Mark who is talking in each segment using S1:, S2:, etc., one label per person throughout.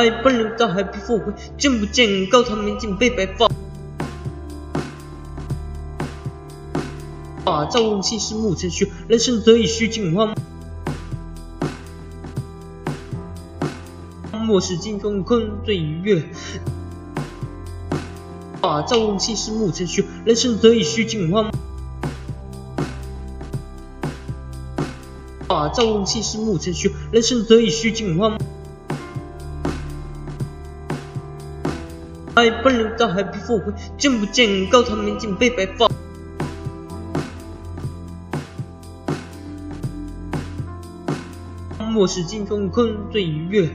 S1: 哎，奔流到海必复回，见不见高堂明镜悲白发？啊，朝闻夕拾暮成雪，人生得意须尽欢。莫使金钟困醉于月。啊，朝闻夕拾暮成雪，人生得意须尽欢。啊，朝闻夕拾暮成雪，人生得意须尽欢。哎，奔流到海必复回，见不见高堂明镜悲白发？莫使金钟困醉于月。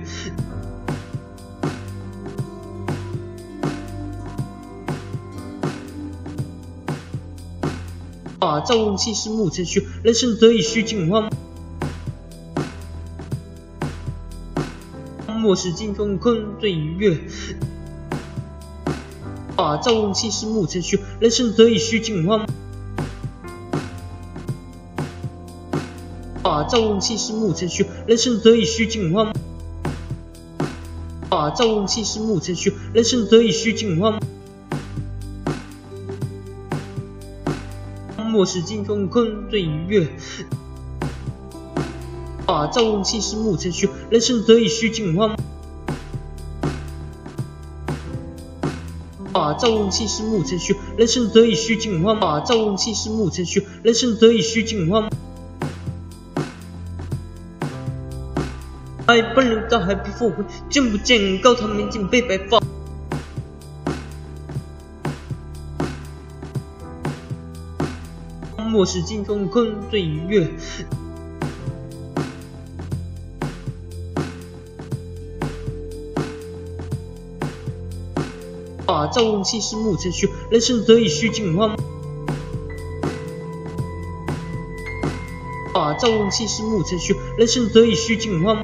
S1: 啊，朝闻夕拾暮成雪，人生得意须尽欢。莫使金钟困醉于月。啊，朝闻夕拾暮成雪，人生得意须尽欢。啊，朝闻夕拾暮成雪，人生得意须尽欢。啊，朝闻夕拾暮成雪，人生得意须尽欢。莫使金钟困醉于月。啊，朝闻夕拾暮成雪，人生得意须尽欢。啊，朝闻夕拾暮成雪，人生得意须尽欢。啊，朝闻夕拾暮成雪，人生得意须尽欢。哎，奔流到海必复回，见不见高堂明镜悲白发？莫使金钟困醉于月。啊，朝闻夕拾暮成雪，人生得意须尽欢。啊，朝闻夕拾暮成雪，人生得意须尽欢。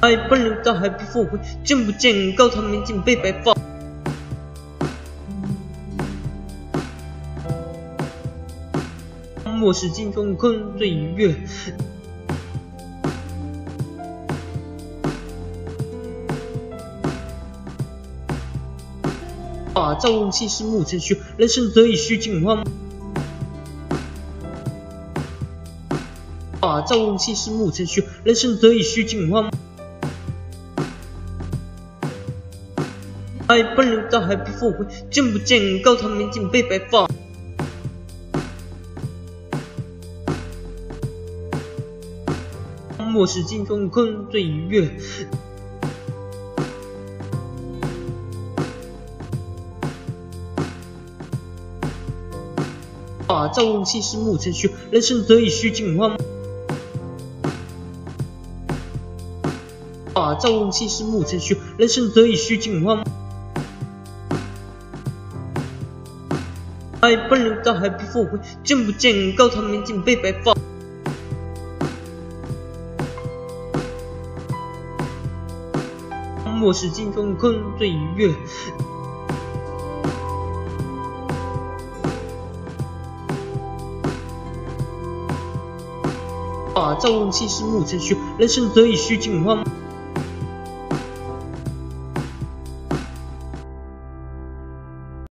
S1: 哎，奔流到海必复回，见不见高堂明镜悲白发？莫使金钟困醉于月。啊，朝闻夕拾暮成雪，人生得意须尽欢。啊，朝闻夕拾暮成雪，人生得意须尽欢。哎，奔流到海必复回，见不见高堂明镜悲白发？莫使金钟困醉于月。啊，朝闻夕拾暮成雪，人生得意须尽欢。啊，朝闻夕拾暮成雪，人生得意须尽欢。哎，奔流到海必复回，见不见高堂明镜悲白发？莫使金钟困醉于月。朝闻夕拾暮成雪，人生得意须尽欢。